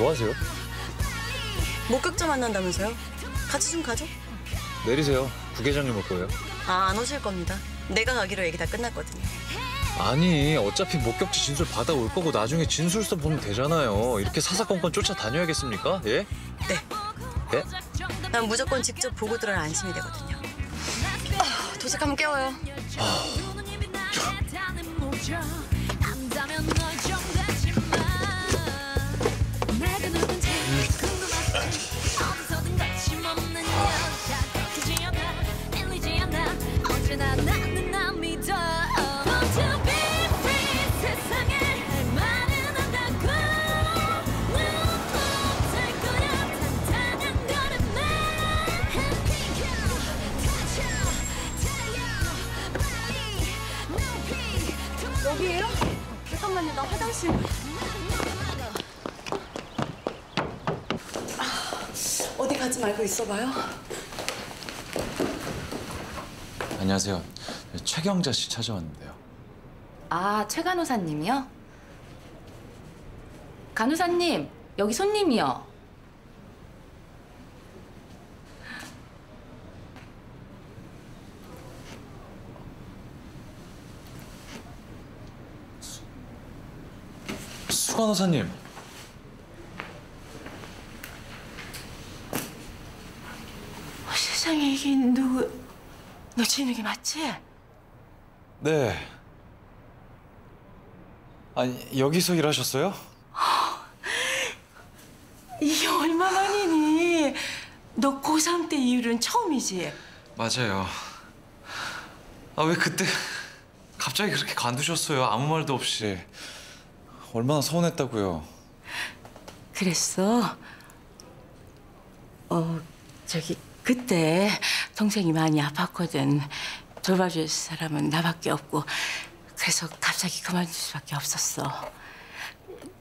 뭐 하세요? 목격자 만난다면서요? 같이 좀 가죠? 내리세요. 부계장님 올 거예요. 아, 안 오실 겁니다. 내가 가기로 얘기 다 끝났거든요. 아니 어차피 목격지 진술 받아올 거고 나중에 진술서 보면 되잖아요. 이렇게 사사건건 쫓아다녀야겠습니까? 예? 네. 예? 난 무조건 직접 보고 들어야 안심이 되거든요. 아, 도착하면 깨워요. 안 여기에요? 잠깐만요, 나 화장실. 아, 어디 가지 말고 있어봐요. 안녕하세요. 최경자 씨 찾아왔는데요. 아, 최 간호사님이요? 간호사님, 여기 손님이요. 수 간호사님. 어, 세상에 이게 누구? 너 진욱이 맞지? 네. 아니 여기서 일하셨어요? 이게 얼마만이니? 너 고3 때 이후로는 처음이지? 맞아요. 아 왜 그때 갑자기 그렇게 간두셨어요? 아무 말도 없이. 얼마나 서운했다고요. 그랬어? 어, 저기 그때 동생이 많이 아팠거든. 돌봐줄 사람은 나밖에 없고 그래서 갑자기 그만둘 수밖에 없었어.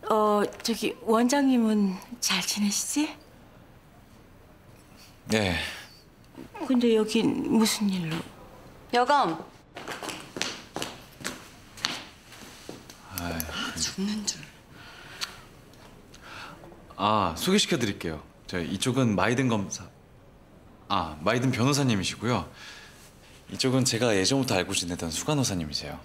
어, 저기 원장님은 잘 지내시지? 네. 근데 여긴 무슨 일로? 여감. 죽는 줄. 아 소개시켜 드릴게요. 저 이쪽은 마이든 검사. 아 마이든 변호사님이시고요. 이쪽은 제가 예전부터 알고 지내던 수 간호사님이세요.